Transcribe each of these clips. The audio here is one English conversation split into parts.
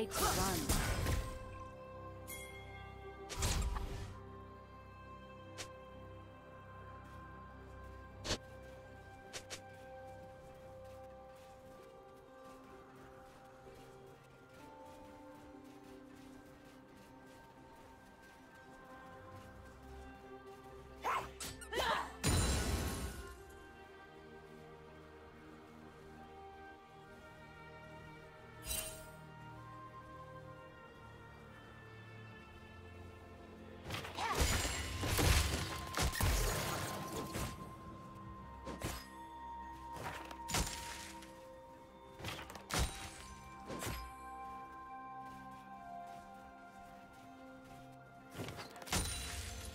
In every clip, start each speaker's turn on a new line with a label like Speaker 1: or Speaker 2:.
Speaker 1: say to run.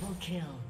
Speaker 2: Double kill.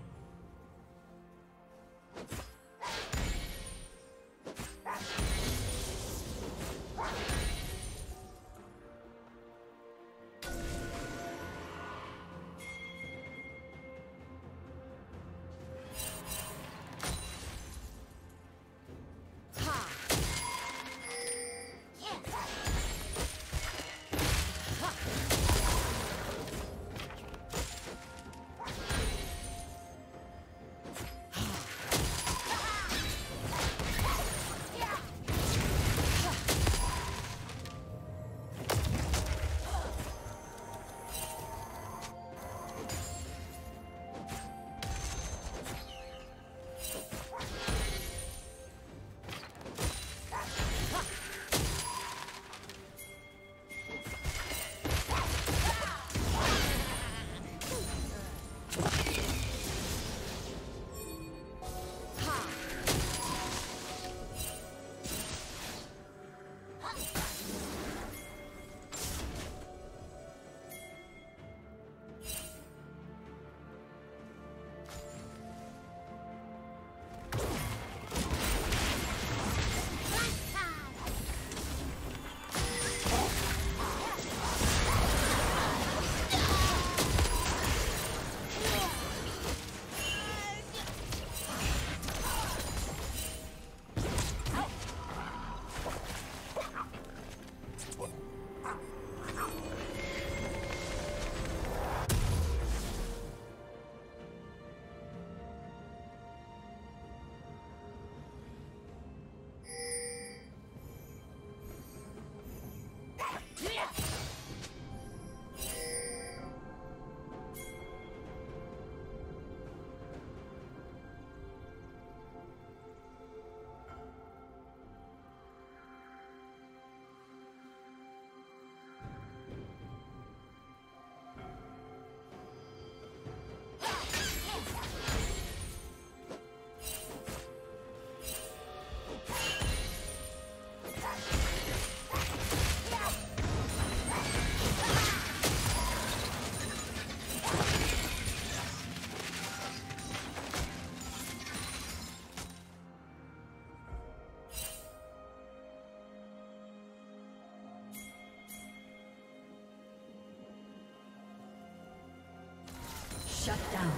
Speaker 2: Shut down.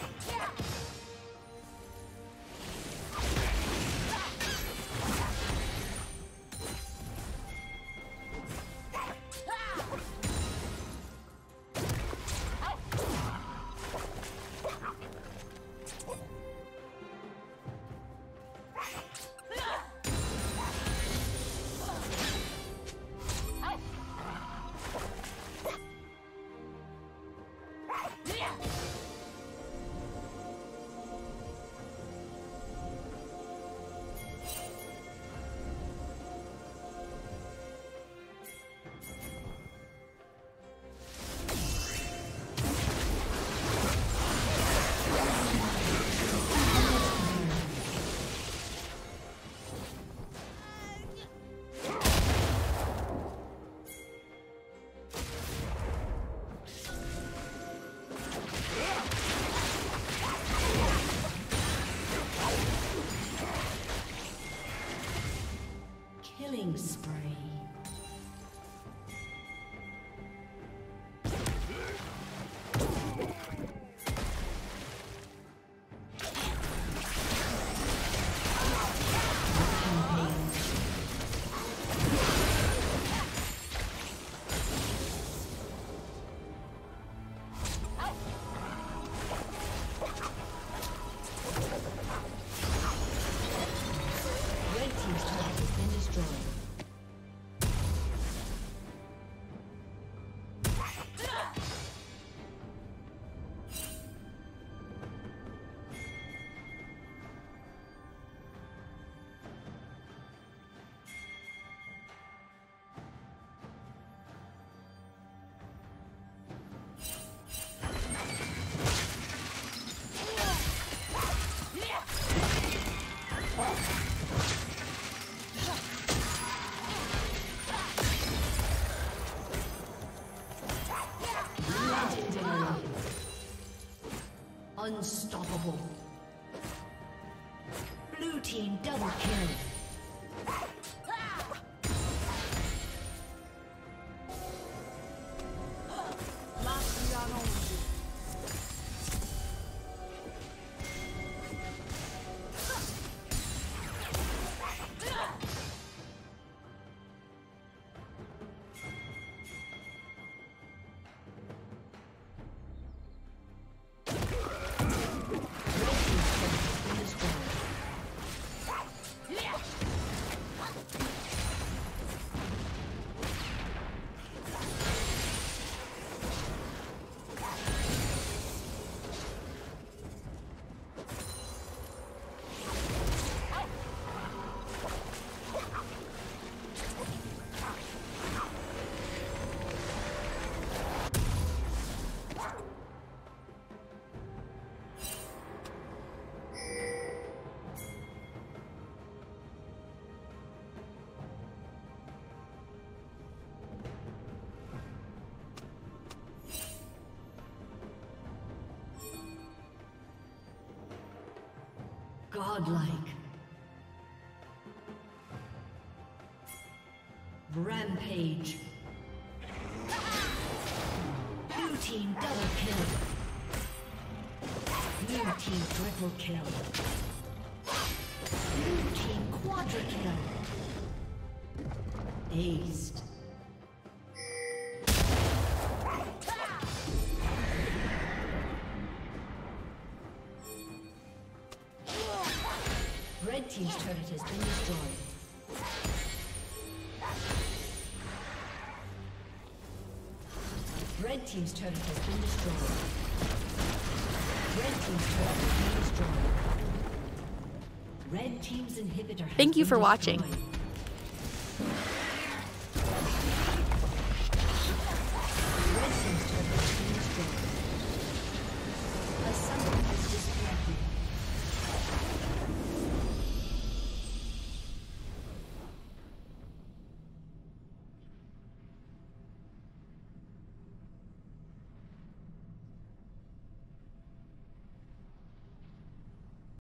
Speaker 2: Killing Unstoppable. Godlike. Rampage. Blue team double kill. Blue team triple kill. Blue team quadra kill. Aced. Red team's turret has been destroyed. Red team's turret has been destroyed. Red team's inhibitor
Speaker 1: Thank you for watching.
Speaker 2: destroyed.